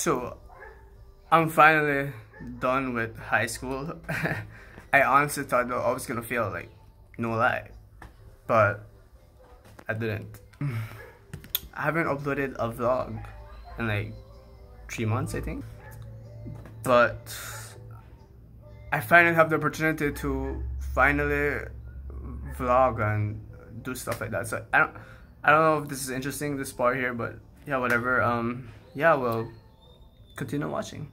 So, I'm finally done with high school. I honestly thought that I was gonna feel like, no lie. But, I didn't. I haven't uploaded a vlog in like three months, I think. But, I finally have the opportunity to finally vlog and do stuff like that. So, I don't, I don't know if this is interesting, this part here, but yeah, whatever. Um, yeah, well, continue watching.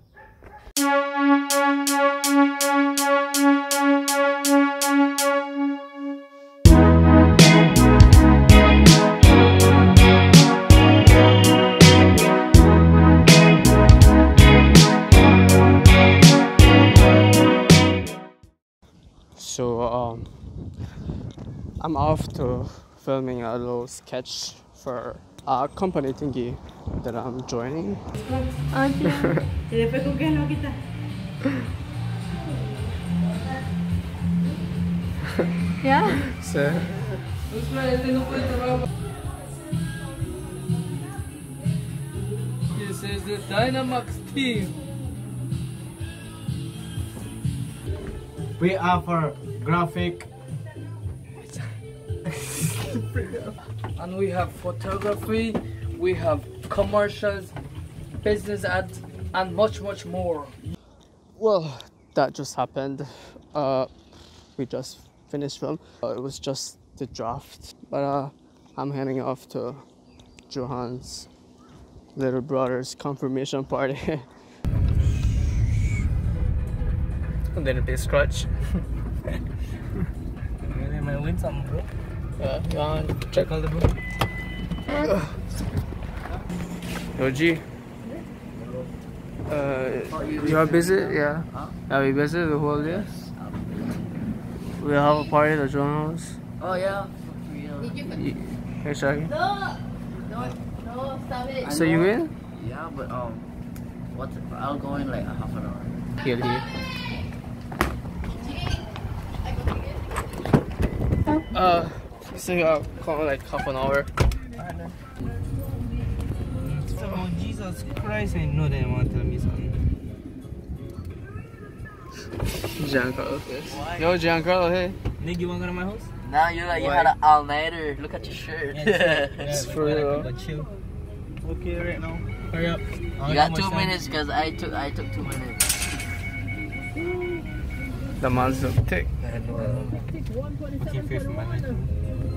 So, um, I'm off to filming a little sketch for a company thingy that I'm joining. Y después con qué no quita. ¿Ya? So, This is the Dynamax team. We offer graphic And we have photography, we have commercials, business ads, and much, much more. well, that just happened. Uh, we just finished film. Uh, it was just the draft, but uh, I'm heading off to Johan's little brother's confirmation party. and then a big scratch. Really might win some bro. Yeah, Johan, check Call the bro. Yo, G. Uh, you are busy? Yeah. Are we busy the whole day? We have a party at Johan's house. Oh, yeah. You- Hey, Shaggy. No, no, no, stop it. So you in? Yeah, but um, what? I'll go in like a half an hour. Here, here. Uh, so I'll call like half an hour. So Jesus Christ, I know they want to tell me something. Giancarlo, yes. Yo, Giancarlo, hey. Nigga, you wanna go to my house? Now you're like you had an all nighter. Look at your shirt. It's for real. But chill. Okay, right now. Hurry up. you got two minutes because I took I took two minutes. The man's look thick.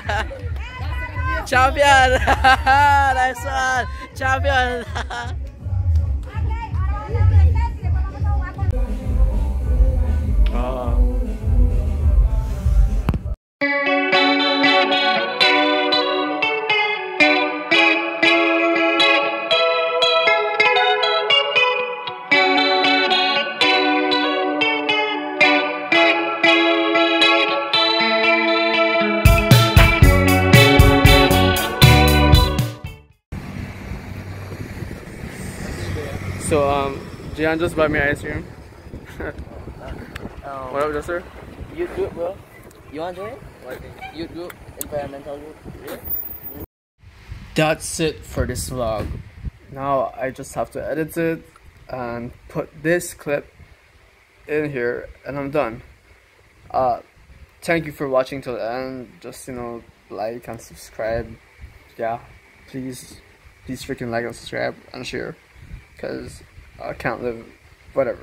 哈哈，枪，哈哈哈，来算，枪变，哈哈。So, um, Gian just bought me ice cream. Um, What up, Jester? you group, bro. You want to join? You group, environmental group. Yeah? That's it for this vlog. Now I just have to edit it and put this clip in here and I'm done. Uh, thank you for watching till the end. Just you know, like and subscribe. Yeah, please, please freaking like and subscribe and share, cause I can't live, whatever.